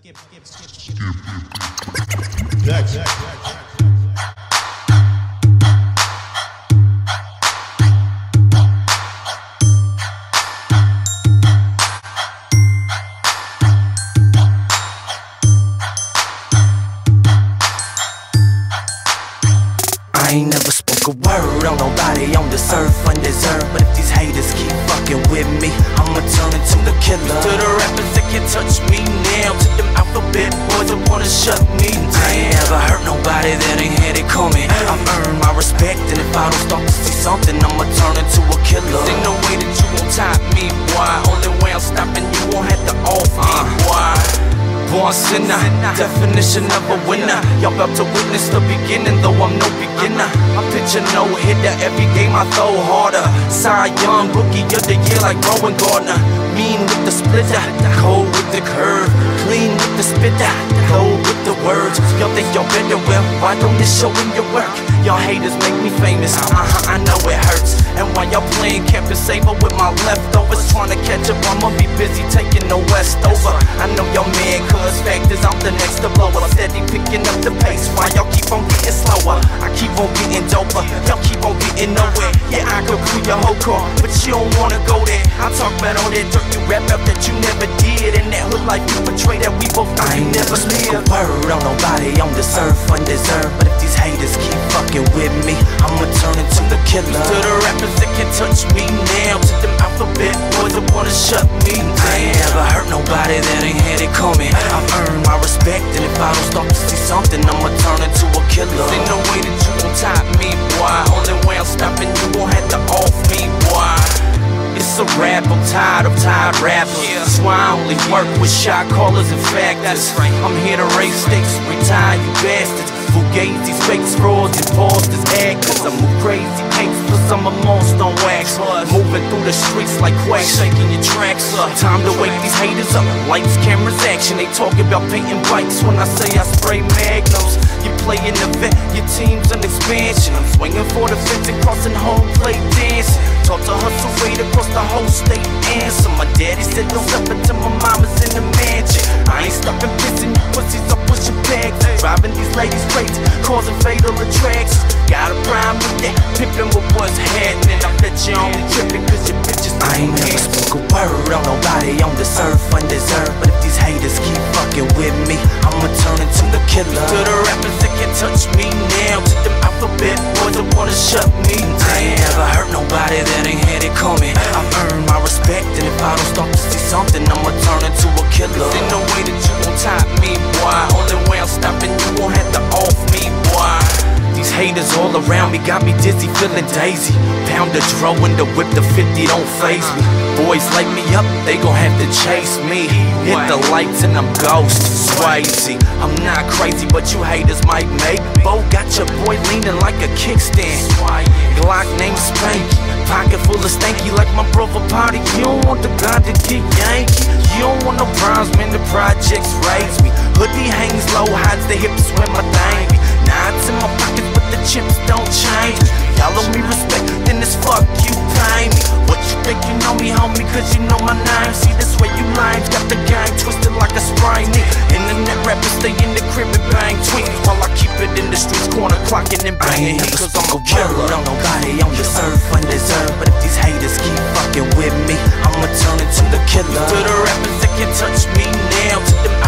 skip, skip, skip, skip. I ain't never spoke a word on nobody on this earth undeserved. But if these haters keep fucking with me, I'ma turn into the killer. To the rappers that can touch respect, and if I don't start to see something, I'ma turn into a killer. Ain't no way that you gon' top me, boy. Only way I'm stopping you won't have to off me, uh. boy. Born sinner, definition of a winner. Y'all about to witness the beginning, though I'm no beginner. I pitch a no hitter every game I throw harder. Cy Young, rookie of the year like Rowan Gardner. Mean with the splitter, cold with the curve, clean with the spitter, cold the words. Y'all think y'all better, well, why don't you show in your work? Y'all haters make me famous, uh huh, I know it hurts. And while y'all playing campus saver with my leftovers, trying to catch up, I'ma be busy taking the West over. I know y'all mad, cause fact is I'm the next to blow up. Steady picking up the pace, while y'all keep on getting slower. I keep on getting doper, y'all keep on getting nowhere. Yeah, I could cool your whole car, but you don't wanna go there. I talk about all that dirt you rap up that you never did, and that hood life you portray that we both know you never live. word on nobody on this earth undeserved, but if these haters keep fucking with me, I'ma turn into the killer. To the rappers that can touch me now, to them alphabet boys that wanna shut me down. I ain't ever hurt nobody that ain't had it coming. I've earned my respect, and if I don't start to see something, I'ma turn into a killer. Ain't no way that you gon' top me, boy. Only way I'm stopping you gon' have to off me, boy. It's a rap, I'm tired of tired rappers. That's why I only work with shot callers and factors. I'm here to raise stakes, retire you bastards. Fugazis, fakes, frauds, imposters, actors. I move crazy cakes, plus I'm a monster on wax. Moving through the streets like quack, shaking your tracks up. Time to wake these haters up. Lights, cameras, action. They talking about painting bikes when I say I spray magnums. You playing the vet, your team's an expansion. I'm swinging for the fence and crossing home plate dancing. Taught to causing fatal attractions. Got a problem with that, with what's happening. I bet you only tripping cause your bitches I ain't never spoke a word on nobody on this earth undeserved. Haters all around me got me dizzy, feeling daisy. Pound the dro in the whip, the 50 don't faze me. Boys light me up, they gon' have to chase me. Hit the lights and I'm ghost, Swayze. I'm not crazy, but you haters might make. Bo got your boy leaning like a kickstand. Glock named Spanky. Pocket full of stanky like my brother party. You don't want the god to get Yankee. You don't want no problems, man. The projects raise me. Hoodie hangs Cause you know my name. See this way you lines got the gang twisted like a spray knee. Internet rappers stay in the crib and bang tweet while I keep it in the streets, corner clocking and banging heat. Cause I'm a killer. on nobody on this earth undeserved. But if these haters keep fucking with me, I'ma turn into the killer. To the rappers that can touch me now, to them